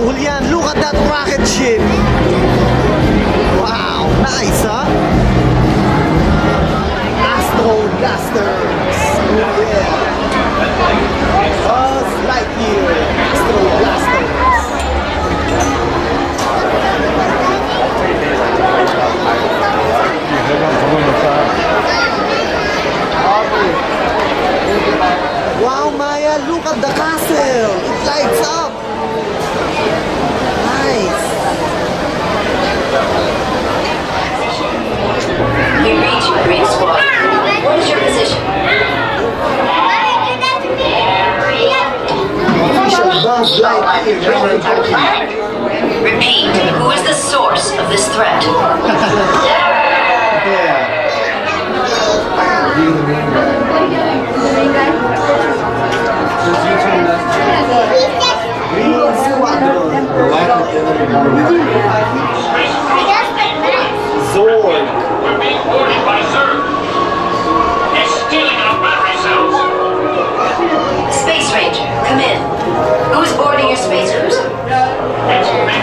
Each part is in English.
Julian, look at that rocket ship. Wow, nice, huh? Astro Blasters. Oh, yeah. Buzz Lightyear. This threat? Yeah. Green Squadron. Zord. We're being boarded by Zurg. He's stealing our battery cells. Space Ranger, come in. Who is boarding your space cruiser? It's the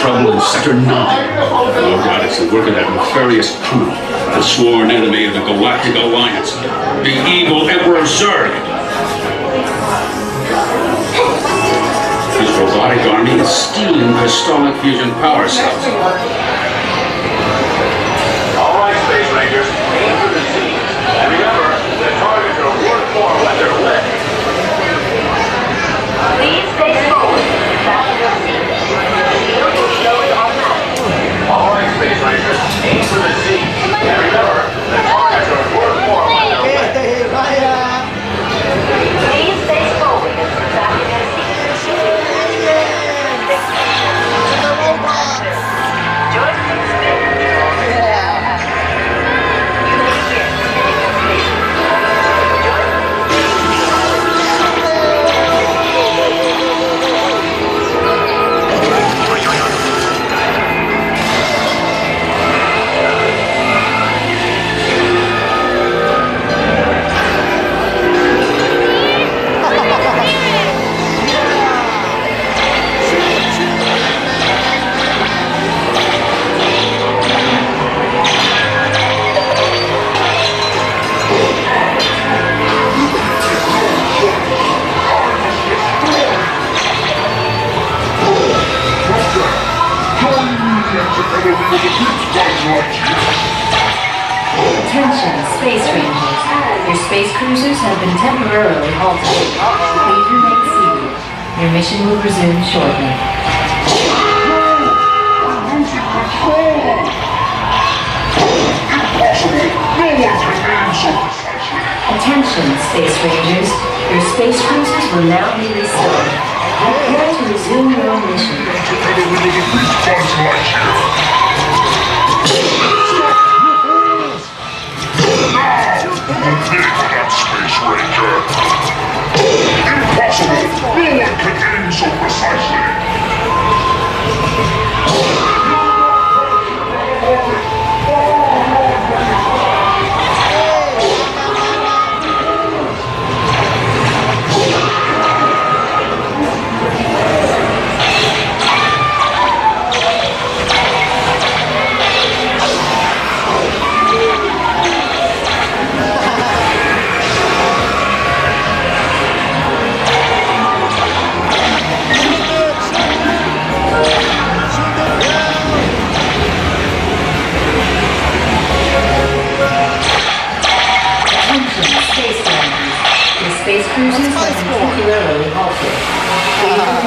trouble in Sector 9. Oh god, it's the work of that nefarious crew. The sworn enemy of the Galactic Alliance. The evil Emperor Zurg. His robotic army is stealing Crystallic fusion power cells. Attention, Space Rangers. Your space cruisers have been temporarily halted. Please remain seated. Your mission will resume shortly. Attention, Space Rangers. Your space cruisers will now be restored.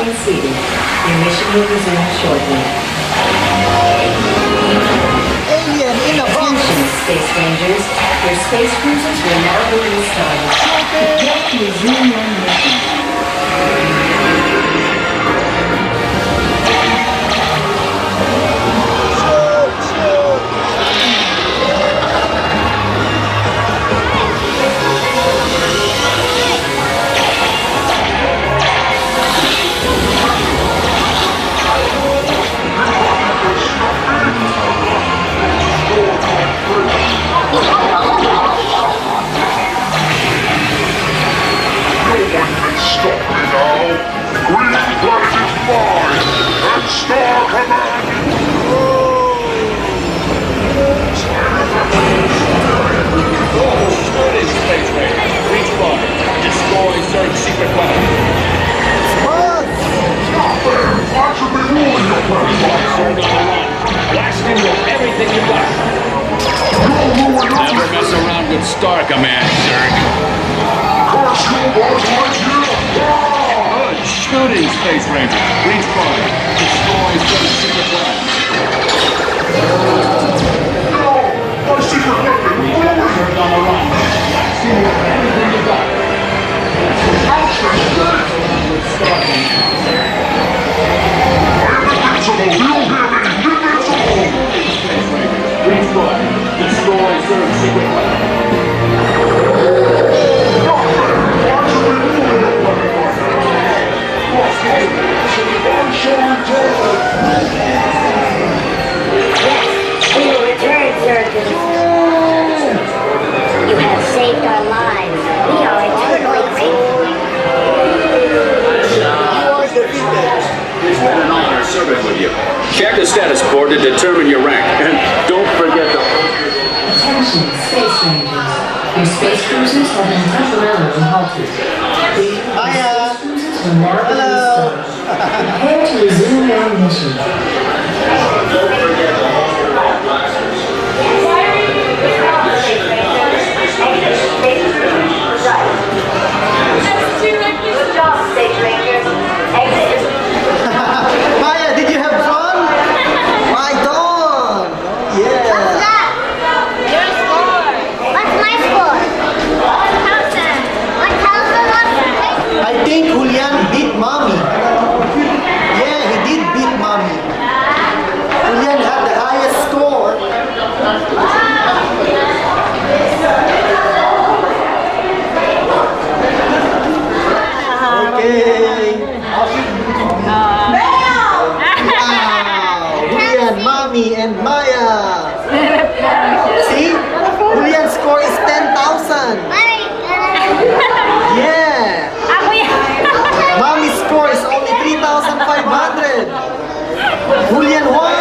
Please seated. Your mission will resume shortly. Alien in a. Attention, Space Rangers. Your space cruisers will now be restarted. Prepare to resume your mission. Space Ranger. Breach prime. Destroy Zurg's secret plans. My secret weapon! Zerg on run. Everything you got. You have saved our lives. We are eternally grateful. You are defeated. It's been an honor serving with you. Check the status board to determine your rank. And don't forget the... Attention, Space Rangers. Your space cruisers have been temporarily halted. Hiya. Space cruisers will now be Hello. restored. Prepare to resume your mission. Julian won.